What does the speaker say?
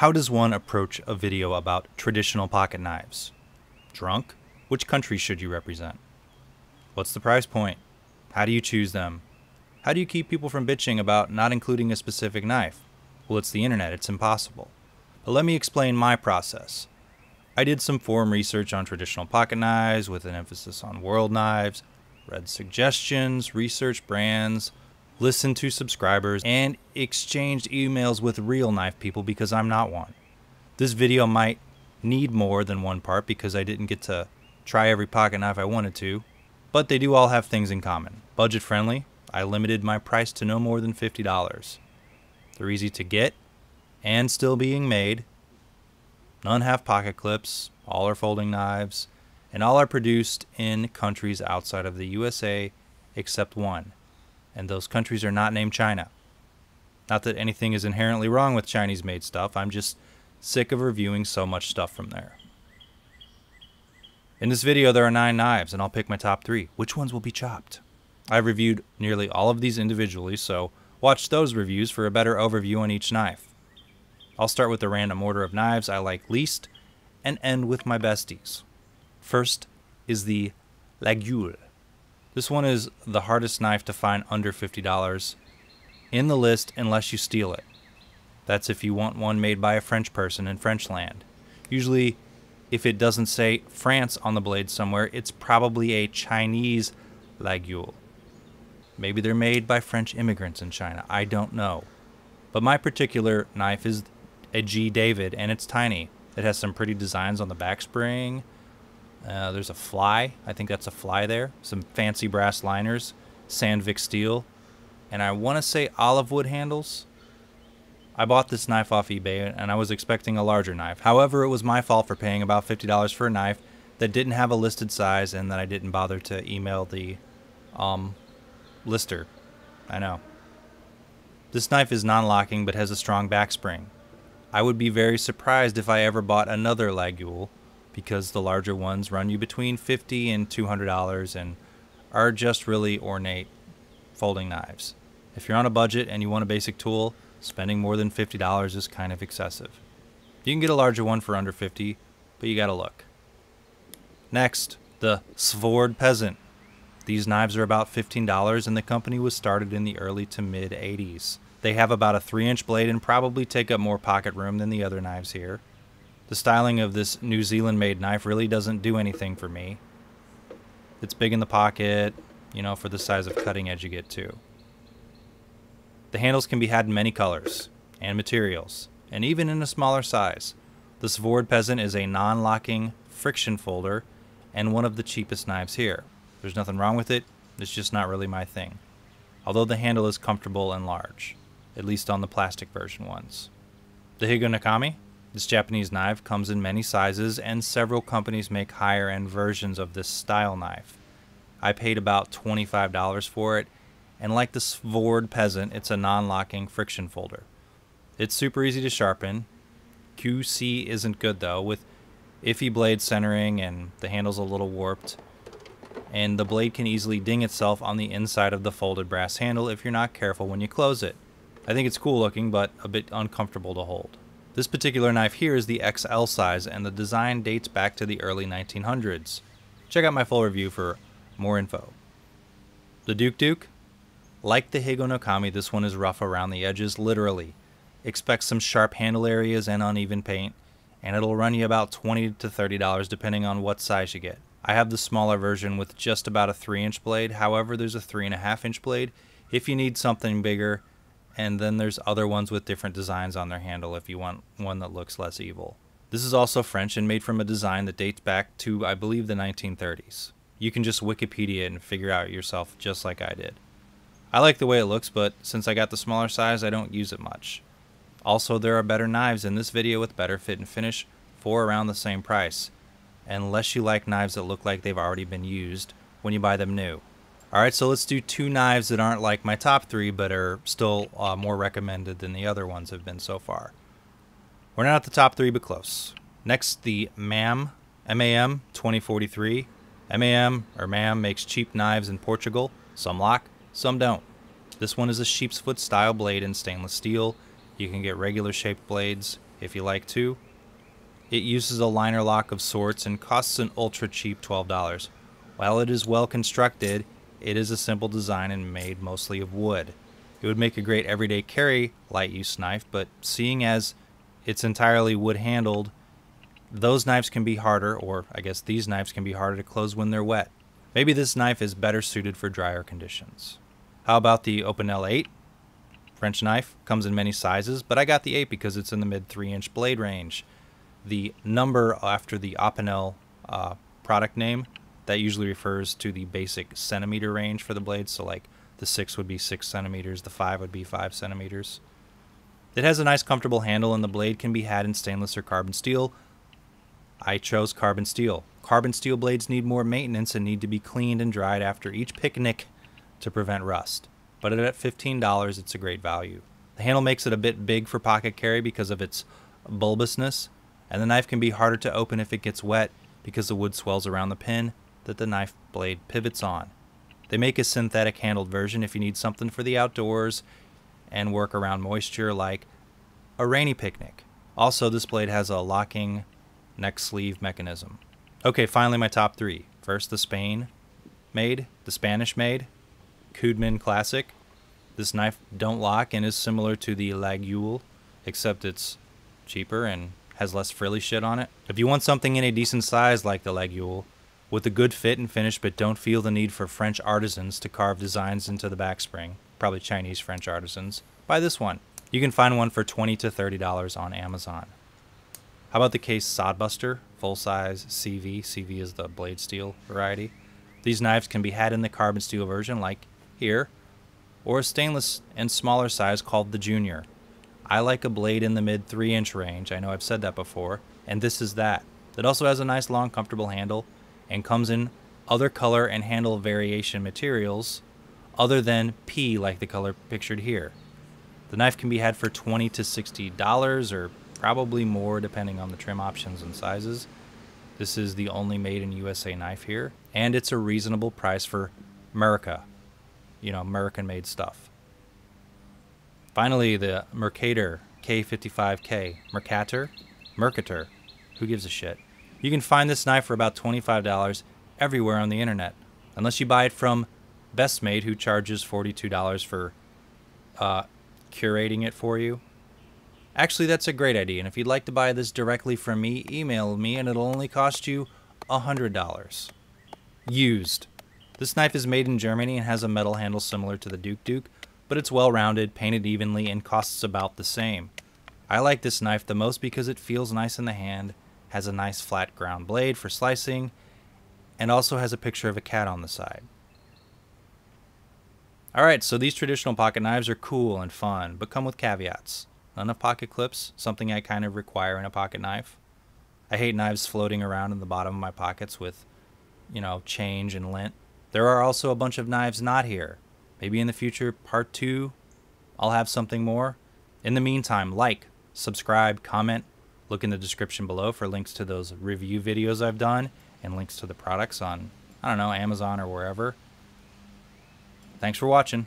How does one approach a video about traditional pocket knives? Drunk? Which country should you represent? What's the price point? How do you choose them? How do you keep people from bitching about not including a specific knife? Well, it's the internet, it's impossible. But let me explain my process. I did some forum research on traditional pocket knives with an emphasis on world knives, read suggestions, researched brands, listened to subscribers, and exchanged emails with real knife people because I'm not one. This video might need more than one part because I didn't get to try every pocket knife I wanted to, but they do all have things in common. Budget friendly, I limited my price to no more than $50. They're easy to get and still being made. None have pocket clips, all are folding knives, and all are produced in countries outside of the USA except one, and those countries are not named China. Not that anything is inherently wrong with Chinese made stuff, I'm just sick of reviewing so much stuff from there. In this video there are 9 knives and I'll pick my top 3. Which ones will be chopped? I've reviewed nearly all of these individually, so watch those reviews for a better overview on each knife. I'll start with the random order of knives I like least and end with my besties. First is the Laguiole. This one is the hardest knife to find under $50 in the list unless you steal it. That's if you want one made by a French person in French land. Usually, if it doesn't say France on the blade somewhere, it's probably a Chinese Laguiole. Maybe they're made by French immigrants in China. I don't know. But my particular knife is a G David, and it's tiny. It has some pretty designs on the back spring. Uh, there's a fly. I think that's a fly there. Some fancy brass liners. Sandvik steel. And I want to say olive wood handles. I bought this knife off eBay and I was expecting a larger knife. However, it was my fault for paying about $50 for a knife that didn't have a listed size and that I didn't bother to email the um, lister. I know. This knife is non-locking but has a strong back spring. I would be very surprised if I ever bought another Laguiole because the larger ones run you between 50 and $200 and are just really ornate folding knives. If you're on a budget and you want a basic tool, spending more than $50 is kind of excessive. You can get a larger one for under 50, but you gotta look. Next, the Svord Peasant. These knives are about $15 and the company was started in the early to mid 80s. They have about a 3 inch blade and probably take up more pocket room than the other knives here. The styling of this New Zealand made knife really doesn't do anything for me. It's big in the pocket, you know, for the size of cutting edge you get too. The handles can be had in many colors and materials, and even in a smaller size. The Svord Peasant is a non-locking friction folder and one of the cheapest knives here. There's nothing wrong with it, it's just not really my thing. Although the handle is comfortable and large, at least on the plastic version ones. The Higonokami, this Japanese knife comes in many sizes and several companies make higher end versions of this style knife. I paid about $25 for it and like the Svord Peasant, it's a non-locking friction folder. It's super easy to sharpen. QC isn't good though, with iffy blade centering and the handle's a little warped. And the blade can easily ding itself on the inside of the folded brass handle if you're not careful when you close it. I think it's cool looking, but a bit uncomfortable to hold. This particular knife here is the XL size, and the design dates back to the early 1900s. Check out my full review for more info. The Douk Douk like the Higonokami, this one is rough around the edges, literally. Expect some sharp handle areas and uneven paint, and it'll run you about 20 to $30 depending on what size you get. I have the smaller version with just about a 3 inch blade, however there's a 3.5 inch blade if you need something bigger, and then there's other ones with different designs on their handle if you want one that looks less evil. This is also French and made from a design that dates back to, I believe, the 1930s. You can just Wikipedia it and figure out yourself just like I did. I like the way it looks, but since I got the smaller size, I don't use it much. Also, there are better knives in this video with better fit and finish for around the same price, unless you like knives that look like they've already been used when you buy them new. Alright, so let's do two knives that aren't like my top three, but are still uh, more recommended than the other ones have been so far. We're not at the top three, but close. Next, the MAM, MAM 2043. MAM, or MAM, makes cheap knives in Portugal. Some lock, some don't. This one is a sheep's foot style blade in stainless steel. You can get regular shaped blades. if you like to. It uses a liner lock of sorts and costs an ultra cheap $12. While it is well constructed, it is a simple design and made mostly of wood. It would make a great everyday carry light use knife, but seeing as it's entirely wood handled, those knives can be harder, or I guess these knives can be harder to close when they're wet. Maybe this knife is better suited for drier conditions. How about the Opinel 8? French knife comes in many sizes, but I got the 8 because it's in the mid 3 inch blade range. The number after the Opinel uh, product name that usually refers to the basic centimeter range for the blade. So, like the 6 would be 6 centimeters, the 5 would be 5 centimeters. It has a nice, comfortable handle, and the blade can be had in stainless or carbon steel. I chose carbon steel. Carbon steel blades need more maintenance and need to be cleaned and dried after each picnic to prevent rust. But at $15, it's a great value. The handle makes it a bit big for pocket carry because of its bulbousness, and the knife can be harder to open if it gets wet because the wood swells around the pin that the knife blade pivots on. They make a synthetic handled version if you need something for the outdoors and work around moisture like a rainy picnic. Also, this blade has a locking neck sleeve mechanism. Okay, finally my top three. First, the Spain made, the Spanish made, Cudeman Classic. This knife don't lock and is similar to the Laguiole, except it's cheaper and has less frilly shit on it. If you want something in a decent size like the Laguiole, with a good fit and finish but don't feel the need for French artisans to carve designs into the backspring, probably Chinese French artisans, buy this one. You can find one for 20 to $30 on Amazon. How about the case Sodbuster, full size CV? CV is the blade steel variety. These knives can be had in the carbon steel version, like here, or a stainless and smaller size called the Junior. I like a blade in the mid 3 inch range, I know I've said that before, and this is that. It also has a nice long comfortable handle and comes in other color and handle variation materials other than P like the color pictured here. The knife can be had for 20 to $60 or probably more depending on the trim options and sizes. This is the only made in USA knife here, and it's a reasonable price for America, you know, American made stuff. Finally, the Mercator K55K. Mercator? Mercator. Who gives a shit? You can find this knife for about $25 everywhere on the internet, unless you buy it from Best Made, who charges $42 for uh, curating it for you. Actually, that's a great idea, and if you'd like to buy this directly from me, email me, and it'll only cost you $100. Used. This knife is made in Germany and has a metal handle similar to the Douk Douk, but it's well rounded, painted evenly, and costs about the same. I like this knife the most because it feels nice in the hand, has a nice flat ground blade for slicing, and also has a picture of a cat on the side. Alright, so these traditional pocket knives are cool and fun, but come with caveats. None of pocket clips, something I kind of require in a pocket knife. I hate knives floating around in the bottom of my pockets with, you know, change and lint. There are also a bunch of knives not here. Maybe in the future, part two, I'll have something more. In the meantime, like, subscribe, comment, look in the description below for links to those review videos I've done and links to the products on, I don't know, Amazon or wherever. Thanks for watching.